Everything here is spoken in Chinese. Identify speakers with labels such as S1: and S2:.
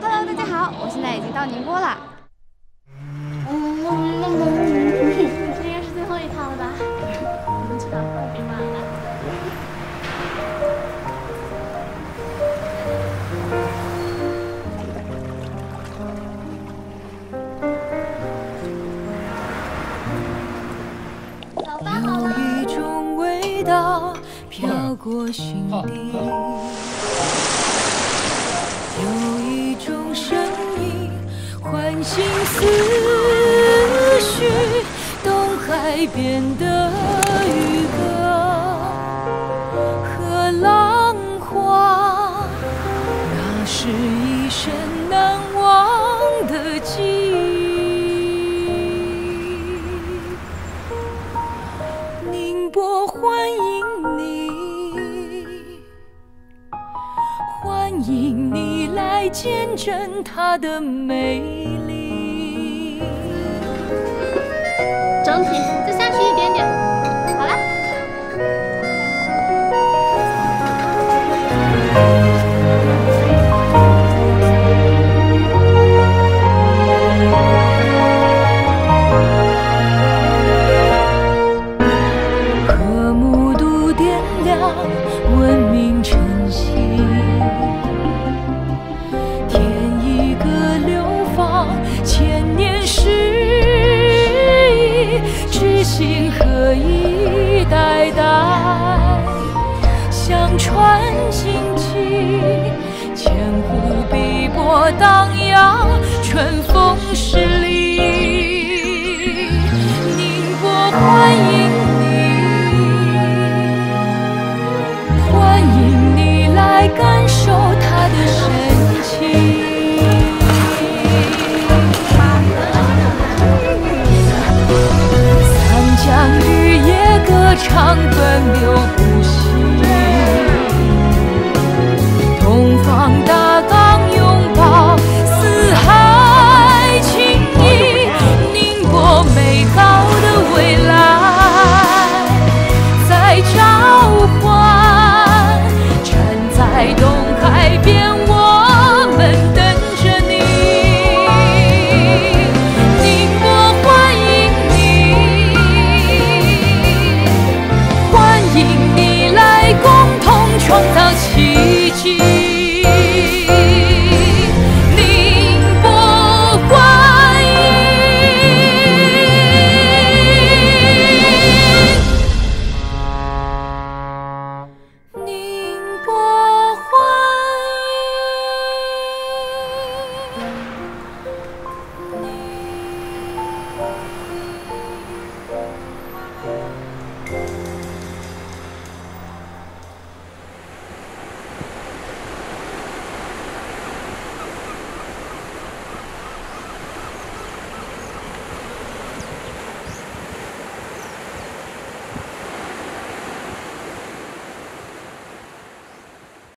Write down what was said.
S1: Hello，大家好，我现在已经到宁波了。
S2: 这应该是最后一趟了吧？我们去到后面玩了。
S1: 早班好了。
S3: 有一种味道飘过心底，有一种声音唤醒思绪，东海边的渔歌和浪花，那是一生难忘的记忆。宁波欢迎你，欢迎你来见证它的美丽。
S2: 整体
S3: 相传经济，千古碧波荡漾，春风十里。宁波欢迎你，欢迎你来感受它的神奇。三江日夜歌唱奔流创造奇